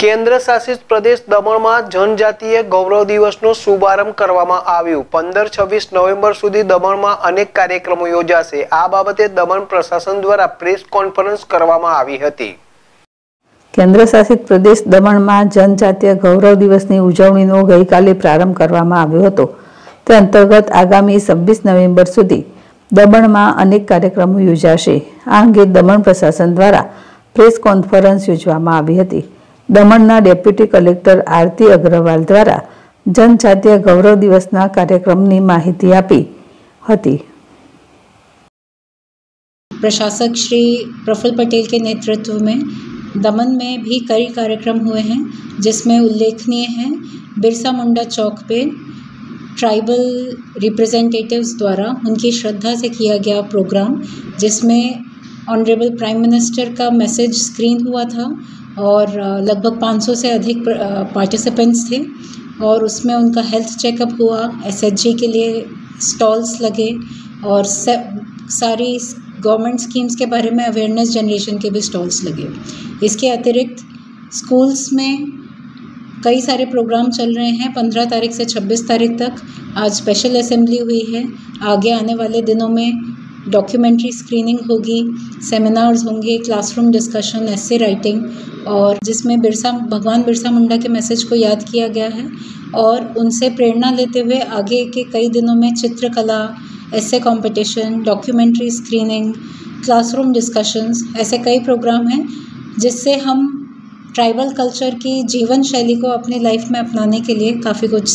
કેન્દ્ર શાસિત પ્રદેશ દમણમાં જનજાતીય ગૌરવ દિવસનો શુભારંભ કરવામાં આવ્યો. પંદર છવ્વીસ નવેમ્બર સુધી દમણમાં અનેક કાર્યક્રમો યોજાશે. આ બાબતે દમણ પ્રશાસન દ્વારા પ્રેસ કોન્ફરન્સ કરવામાં આવી હતી. કેન્દ્ર શાસિત પ્રદેશ દમણમાં જનજાતીય ગૌરવ દિવસની ઉજવણીનો ગઈકાલે પ્રારંભ કરવામાં આવ્યો હતો. તે અંતર્ગત આગામી છવ્વીસ નવેમ્બર સુધી દમણમાં અનેક કાર્યક્રમો યોજાશે. આ અંગે દમણ પ્રશાસન દ્વારા પ્રેસ કોન્ફરન્સ યોજવામાં આવી હતી. દમણના ડેપ્યુટી કલેક્ટર આરતી અગ્રવાલ દ્વારા જનજાતીય ગૌરવ દિવસના કાર્યક્રમની માહિતી આપી હતી प्रशासक श्री प्रफुल्ल पटेल के नेतृत्व में दमन में भी कई कार्यक्रम हुए हैं जिसमें उल्लेखनीय है बिरसा मुंडा चौक पे ट्राइबल रिप्रेजेंटेटिव्स द्वारा उनकी श्रद्धा से किया गया प्रोग्राम जिसमें ऑनरेबल प्राइम मिनिस्टर का मैसेज स्क्रीन हुआ था और लगभग 500 से अधिक पार्टिसिपेंट्स थे और उसमें उनका हेल्थ चेकअप हुआ एसएचजी के लिए स्टॉल्स लगे और सारी गवर्नमेंट स्कीम्स के बारे में अवेयरनेस जनरेशन के भी स्टॉल्स लगे। इसके अतिरिक्त स्कूल्स में कई सारे प्रोग्राम चल रहे हैं, पंद्रह तारीख से छब्बीस तारीख तक आज स्पेशल असेंबली हुई है। आगे आने वाले दिनों में डॉक्यूमेंट्री स्क्रीनिंग होगी सेमिनार्स होंगे क्लासरूम डिस्कशन ऐसे राइटिंग और जिसमें बिरसा, भगवान बिरसा मुंडा के मैसेज को याद किया गया है और उनसे प्रेरणा लेते हुए आगे के कई दिनों में चित्रकला ऐसे competition documentary screening classroom discussions ऐसे कई प्रोग्राम हैं जिससे हम ट्राइबल कल्चर की जीवन शैली को अपनी लाइफ में अपनाने के लिए काफ़ी कुछ सीख